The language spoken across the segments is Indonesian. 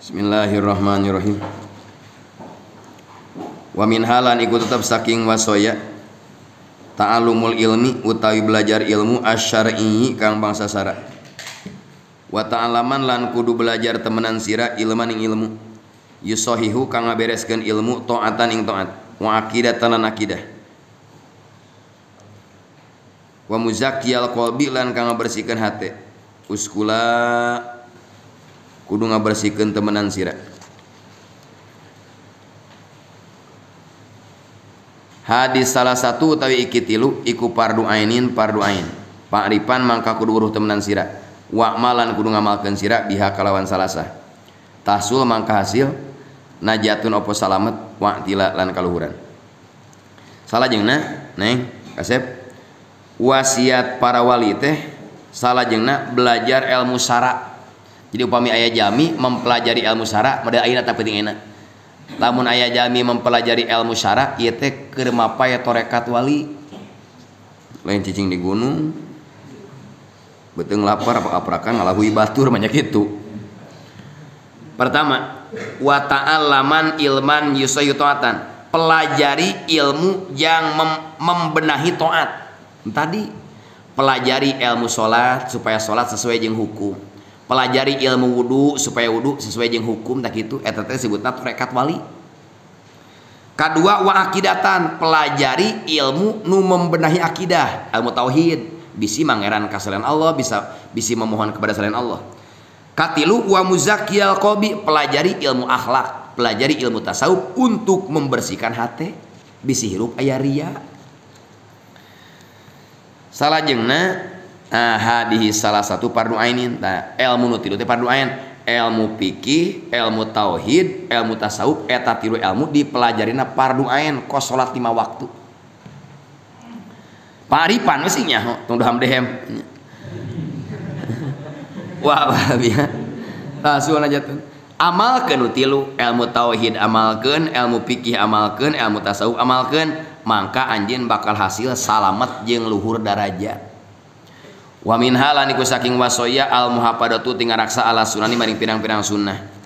Bismillahirrahmanirrahim. Wa min halan iku tetap saking wasoya Ta'alumul ilmi utawi belajar ilmu asyar'i kang bangsa sara Wa ta'alaman lan kudu belajar temenan sira ilman ing ilmu. Yusohihu kang ngabereskeun ilmu ta'atan ing ta'at Wa akidatan lan akidah. Wa muzakkiyal qalbi lan kang ngabersihkeun hate Uskula kudu ngabersihkeun temenan sira hadis salah satu utawi ikitilu iku pardu ainin pardu ain. Ripan mangka kudu uruh temenan sira wa malan kudu ngamalkeun sira biha kalawan salasa tahsul mangka hasil najatun opo salamet wa tila lan kaluhuran. Salah jengna neng kasep. Wasiat para wali teh salah jengna belajar ilmu syara jadi upami ayah jami mempelajari ilmu syara pada ayeuna tapi penting enak lamun ayah jami mempelajari ilmu syara ieu teh keur mapaya torekat wali. Lain cicing di gunung betung lapar apa aprakan ngalahui batur banyak itu pertama wa ta'allaman ilman yusayu taatan. Pelajari ilmu yang mem membenahi taat. Tadi pelajari ilmu sholat supaya sholat sesuai dengan hukum pelajari ilmu wudhu supaya wudhu sesuai dengan hukum tak itu eta teh disebutna rekat wali. Kedua wa akidatan pelajari ilmu nu membenahi akidah ilmu tauhid. Bisi mangeran ka Allah bisa bisi memohon kepada selain Allah. Katilu wa muzakkiyal qalbi pelajari ilmu akhlak pelajari ilmu tasawuf untuk membersihkan hati. Bisi hirup ria. Salah jengna nah, hadihi salah satu pardu ainin. Nah, ilmu nu tilu teh pardu ain. Ilmu fikih ilmu tauhid ilmu tasawuf eta tilu ilmu dipelajarina pardu ain kos salat lima waktu. Paripan geus nya tong daham dehem. Wah bahagia rasulan ah, aja tuh Amalkeun tilu ilmu tauhid amalkeun, ilmu fikih amalkeun, ilmu tasawuf amalkeun, mangka anjeun bakal hasil salamet jeung luhur darajat wa min halan iku saking wasoya al muhafadatu tinggal raksa ala sunani maring pirang-pirang sunnah.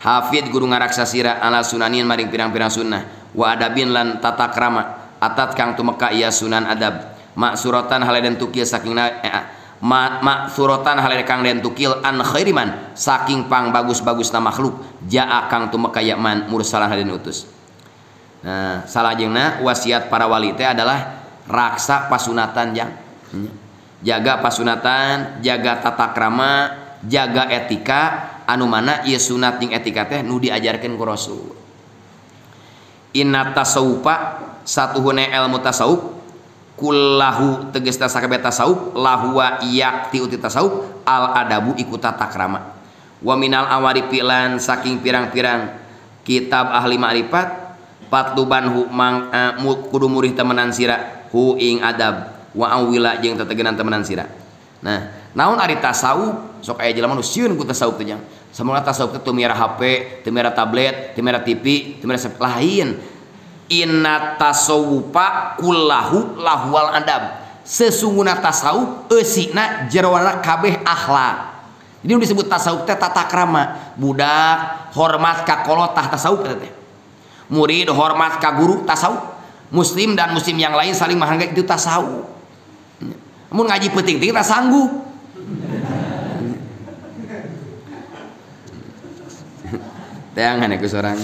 Hafid guru ngaraksa sira ala sunanin maring pirang-pirang sunnah. Wa adabin lan tata krama atat kang tumeka iya sunan adab. Mak suratan haleden tukil saking na eh, ma, ma suratan haleden kang den tukil an khairiman saking pang bagus-bagus na makhluk jaa kang tumeka ya man mursalan haleden utus. Nah salah jengna wasiat para wali teh adalah raksa pasunatan yang jaga pasunatan jaga tatakrama jaga etika. Anu mana ia sunat yang etika teh nu diajarkan ku rasul. Inna tasawupa satu hune ilmu tasawuf kullahu tegas tasakabe tasawuf lahuwa yakti uti tasawuf al adabu ikut tatakrama wa minal awari pilan saking pirang-pirang kitab ahli ma'rifat patluban hu mang uh, kudu murih temenan sira hu ing adab. wawila jeung tetegenan temenan sira. Nah naon ari tasawuf? Sok aya jelema nu sieun ku tasawuf teh jang. Samoga tasawuf teh teu miara HP teu miara tablet teu miara TV teu miara lain. Inna tasawufa kullahu lahwal adab. Sesungguhna tasawuf eusina jeroana kabeh akhlak. Jadi disebut tasawuf teh tata krama. Budak hormat ka kolot tah tasawuf teh. Murid hormat ka guru tasawuf. Muslim dan muslim yang lain saling menghargai itu tasawuf. Mau ngaji penting kita sanggup. Jangan aku seorang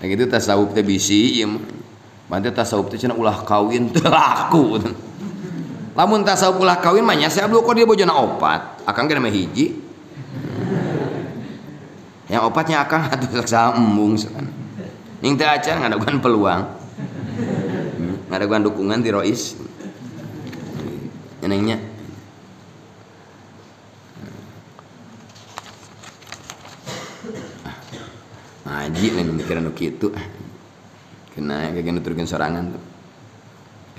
nah gitu tasawuf teh bisi ieu mah. Tasawuf teh ulah kawin teu laku. Lamun tasawuf ulah kawin mah saya kok dia bojona opat? Akan kena mah hiji. Yang opatnya akan atuh saksa embung sekan ning teh acan ngadaguan peluang. Hmm, ngadaguan dukungan di Rois nyenengnya. Ngaji nih mikiran nu kitu kena gini turun sorangan tuh.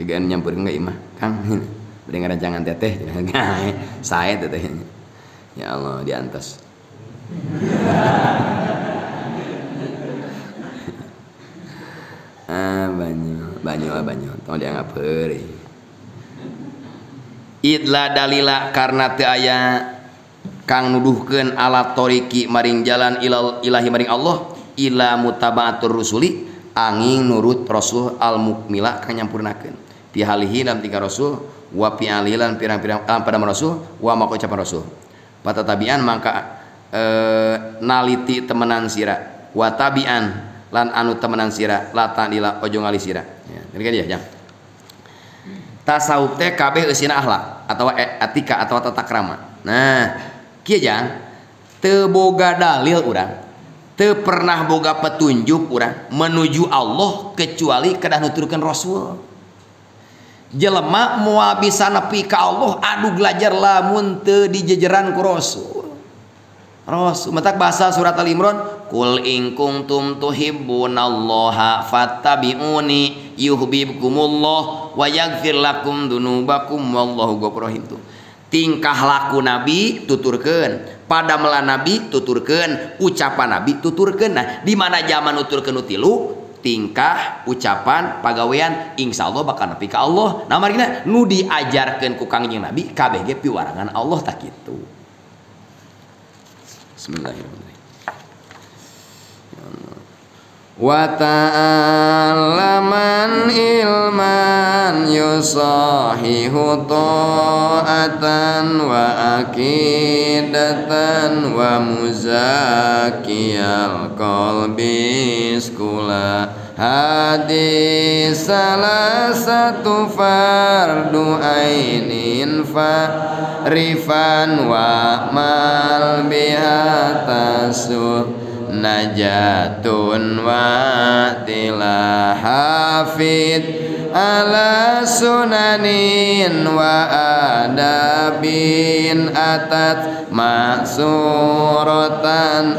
Kayak nyamperin nggak imah? Kang dengar jangan teteh. Saya teteh. Ya Allah di atas ah banyak banyak banyak tolong dianggap beri idla dalila karena teu aya kang nuduhkeun alat toriki maring jalan ilal ilahi maring Allah ila mutabaatur rusuli angin nurut rasul al mukmila kang nyampurnakeun fi halihi dalam tiga rasul wa fi alilan pirang-pirang pada rasul wa maka ucapan rasul. Pada tabian maka e, naliti temenan sira wa tabian lan anu temenan sira lata dila ojo ngali sira. Ya kan dia jang tasawuf teh kabeh eusina akhlak atau etika atau tata krama. Nah Kia jang teboga dalil urang te pernah boga petunjuk urang menuju Allah kecuali kedah nuturkan Rasul. Jelema moal bisa nepi ka Allah adu belajar lamun di jajaran ku Rasul. Rasul matak bahasa surat Al Imran Kul in kuntum tuhibbunallaha fattabi'uni yuhibbukumullah wa yaghfir lakum dunubakum wallahu ghafurur rahim. Tingkah laku nabi tuturkeun pada mela nabi tuturkeun ucapan nabi tuturkeun. Nah di mana zaman nuturkan tilu? Tingkah ucapan pagawean Insya Allah bakal nepi ke Allah. Nah marina nu diajarkan ku kangjeng nabi KBG piwarangan Allah tak gitu Bismillahirrahmanirrahim. Wa ta'allaman ilman yusahihu ta'atan wa akidatan wa muzakiyal qalbi skula. Hadis salah satu fardu ainin fa rifan wa mal biha najatun wa tila hafid ala sunanin wa adabin atat maksuratan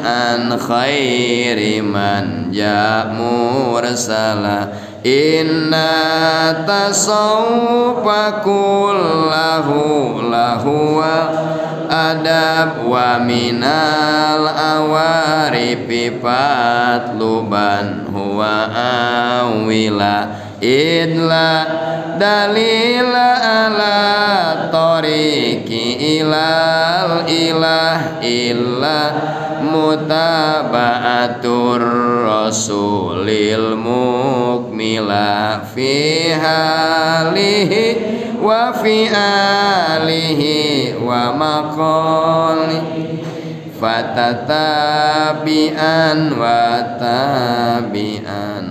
an khairi man ja inna tasawfa kullahu lahu adab wa minal awarifi luban huwa awila idla dalila ala tariqi ilal ilah illa mutaba'atur rasulil mukmila fi halihi wa fi alihi wa maqali fatatabi'an wa tabi'an